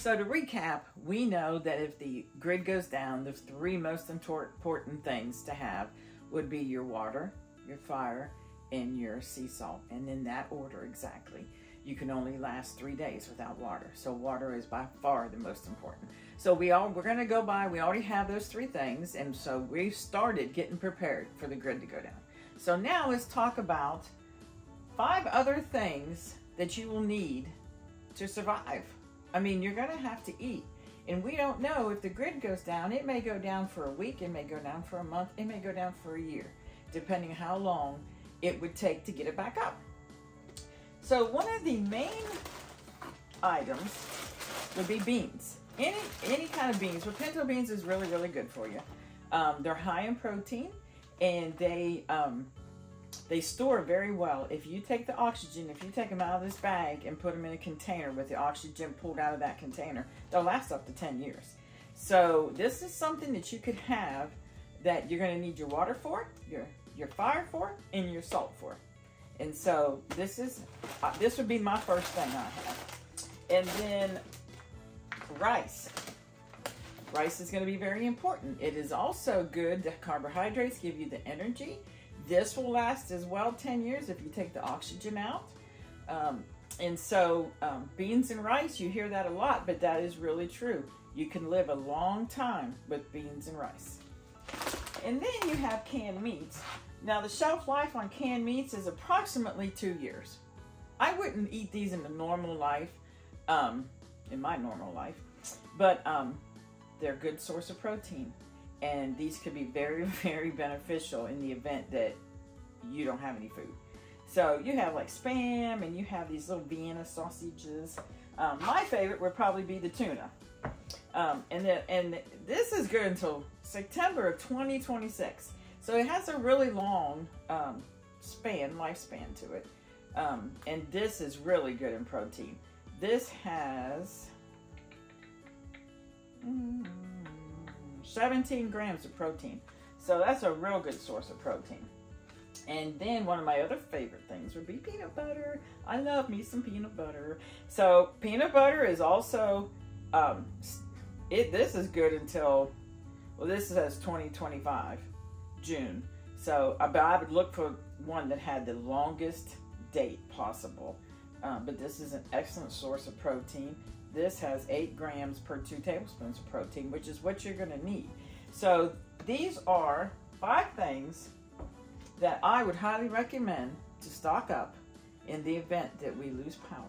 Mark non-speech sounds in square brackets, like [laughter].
So to recap, we know that if the grid goes down, the three most important things to have would be your water, your fire, and your sea salt, and in that order exactly. You can only last three days without water. So water is by far the most important. So we all we're gonna go by, we already have those three things, and so we've started getting prepared for the grid to go down. So now let's talk about five other things that you will need to survive. I mean, you're gonna have to eat. And we don't know if the grid goes down, it may go down for a week, it may go down for a month, it may go down for a year, depending how long it would take to get it back up. So one of the main items would be beans. Any, any kind of beans. Well, pinto beans is really, really good for you. Um, they're high in protein and they um, they store very well. If you take the oxygen, if you take them out of this bag and put them in a container with the oxygen pulled out of that container, they'll last up to 10 years. So this is something that you could have that you're going to need your water for, your your fire for, and your salt for. And so this is uh, this would be my first thing I have. And then rice. Rice is going to be very important. It is also good. The carbohydrates give you the energy. This will last as well 10 years if you take the oxygen out. Um, and so um, beans and rice, you hear that a lot, but that is really true. You can live a long time with beans and rice. And then you have canned meats. Now the shelf life on canned meats is approximately two years. I wouldn't eat these in the normal life, um, in my normal life, but um, they're a good source of protein. And these could be very, [laughs] very beneficial in the event that you don't have any food. So you have like spam and you have these little Vienna sausages. Um, my favorite would probably be the tuna. Um, and, the, and this is good until September of 2026. So it has a really long um, span, lifespan to it. Um, and this is really good in protein. This has mm, 17 grams of protein. So that's a real good source of protein. And then one of my other favorite things would be peanut butter. I love me some peanut butter. So peanut butter is also, um, it. this is good until, well, this says 2025, June. So but I would look for one that had the longest date possible. Um, but this is an excellent source of protein. This has eight grams per two tablespoons of protein, which is what you're gonna need. So these are five things that I would highly recommend to stock up in the event that we lose power.